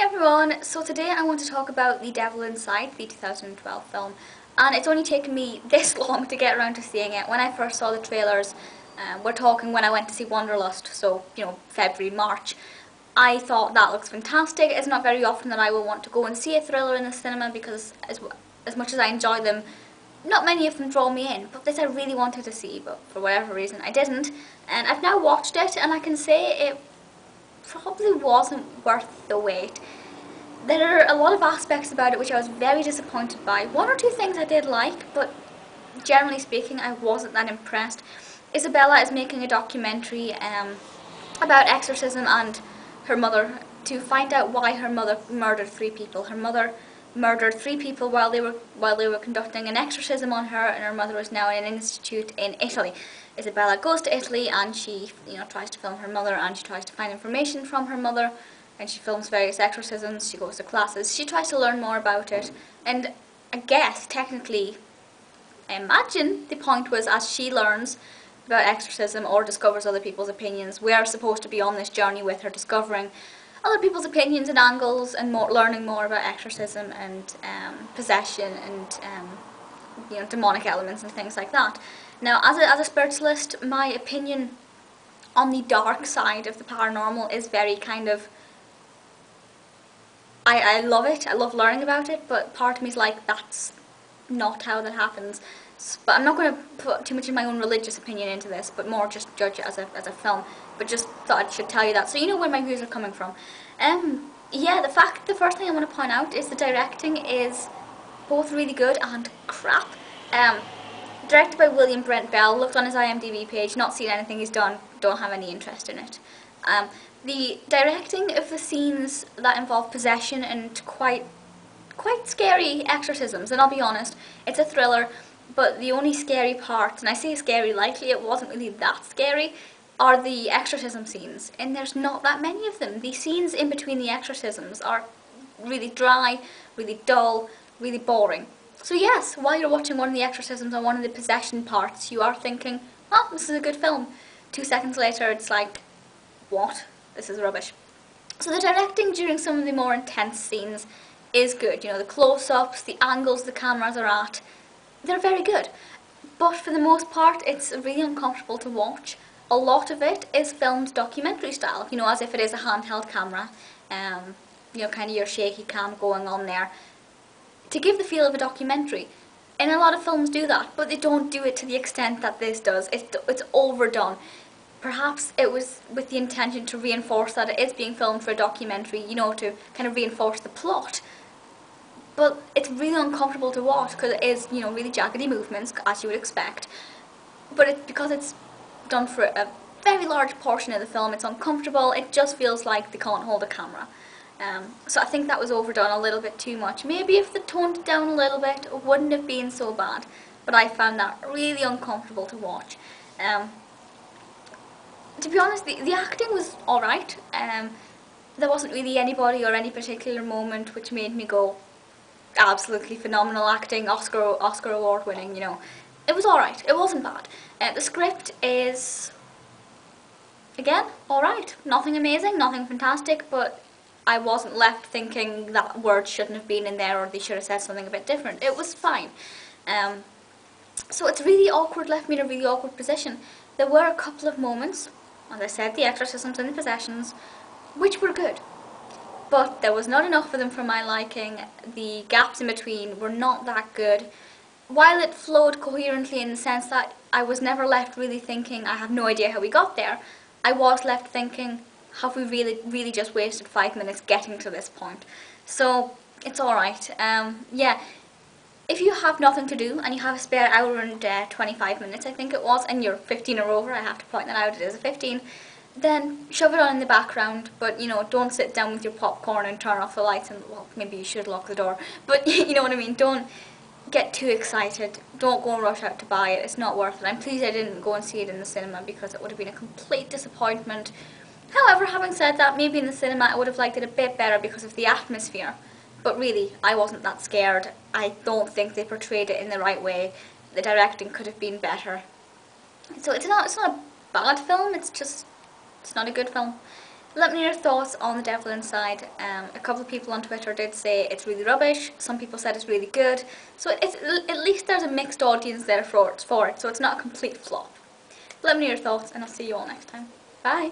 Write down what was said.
Hey everyone, so today I want to talk about The Devil Inside, the 2012 film. And it's only taken me this long to get around to seeing it. When I first saw the trailers, um, we're talking when I went to see Wanderlust, so, you know, February, March. I thought that looks fantastic. It's not very often that I will want to go and see a thriller in the cinema because as, as much as I enjoy them, not many of them draw me in, but this I really wanted to see, but for whatever reason I didn't. And I've now watched it and I can say it probably wasn't worth the wait. There are a lot of aspects about it which I was very disappointed by. One or two things I did like, but generally speaking I wasn't that impressed. Isabella is making a documentary um, about exorcism and her mother to find out why her mother murdered three people. Her mother murdered three people while they were while they were conducting an exorcism on her and her mother is now in an institute in Italy. Isabella goes to Italy and she you know tries to film her mother and she tries to find information from her mother and she films various exorcisms, she goes to classes, she tries to learn more about it and I guess technically I imagine the point was as she learns about exorcism or discovers other people's opinions, we are supposed to be on this journey with her discovering other people's opinions and angles and more, learning more about exorcism and um, possession and um, you know demonic elements and things like that. Now, as a, as a spiritualist, my opinion on the dark side of the paranormal is very kind of I, I love it, I love learning about it, but part of me is like, that's not how that happens. But I'm not going to put too much of my own religious opinion into this, but more just judge it as a, as a film. But just thought I should tell you that, so you know where my views are coming from. Um, yeah, the fact, the first thing I want to point out is the directing is both really good and crap. Um, directed by William Brent Bell, looked on his IMDb page, not seen anything he's done, don't have any interest in it. Um, the directing of the scenes that involve possession and quite quite scary exorcisms, and I'll be honest, it's a thriller, but the only scary part, and I say scary lightly, it wasn't really that scary, are the exorcism scenes, and there's not that many of them. The scenes in between the exorcisms are really dry, really dull, really boring. So yes, while you're watching one of the exorcisms or one of the possession parts, you are thinking, oh, this is a good film. Two seconds later, it's like, what? This is rubbish. So the directing during some of the more intense scenes is good. You know, the close-ups, the angles the cameras are at, they're very good. But for the most part, it's really uncomfortable to watch. A lot of it is filmed documentary style, you know, as if it is a handheld camera. Um, you know, kind of your shaky cam going on there. To give the feel of a documentary. And a lot of films do that, but they don't do it to the extent that this does. It's, it's overdone. Perhaps it was with the intention to reinforce that it is being filmed for a documentary, you know, to kind of reinforce the plot. But it's really uncomfortable to watch because it is, you know, really jaggedy movements, as you would expect. But it, because it's done for a very large portion of the film, it's uncomfortable, it just feels like they can't hold a camera. Um, so I think that was overdone a little bit too much. Maybe if they toned it down a little bit, it wouldn't have been so bad. But I found that really uncomfortable to watch. Um, to be honest, the, the acting was alright. Um, there wasn't really anybody or any particular moment which made me go, absolutely phenomenal acting, Oscar Oscar award winning, you know. It was alright, it wasn't bad. Uh, the script is, again, alright. Nothing amazing, nothing fantastic, but I wasn't left thinking that word shouldn't have been in there or they should have said something a bit different. It was fine. Um, so it's really awkward, left me in a really awkward position. There were a couple of moments, as I said, the exorcisms and the possessions, which were good but there was not enough of them for my liking. The gaps in between were not that good. While it flowed coherently in the sense that I was never left really thinking, I have no idea how we got there, I was left thinking, have we really, really just wasted five minutes getting to this point? So, it's alright. Um, yeah, if you have nothing to do and you have a spare hour and uh, 25 minutes, I think it was, and you're 15 or over, I have to point that out, it is a 15, then shove it on in the background, but you know, don't sit down with your popcorn and turn off the lights and, well, maybe you should lock the door, but you know what I mean, don't get too excited, don't go and rush out to buy it, it's not worth it. I'm pleased I didn't go and see it in the cinema because it would have been a complete disappointment. However, having said that, maybe in the cinema I would have liked it a bit better because of the atmosphere. But really, I wasn't that scared. I don't think they portrayed it in the right way. The directing could have been better. So it's not, it's not a bad film, it's just it's not a good film. Let me know your thoughts on The Devil Inside. Um, a couple of people on Twitter did say it's really rubbish. Some people said it's really good. So it's, at least there's a mixed audience there for for it. So it's not a complete flop. Let me know your thoughts and I'll see you all next time. Bye.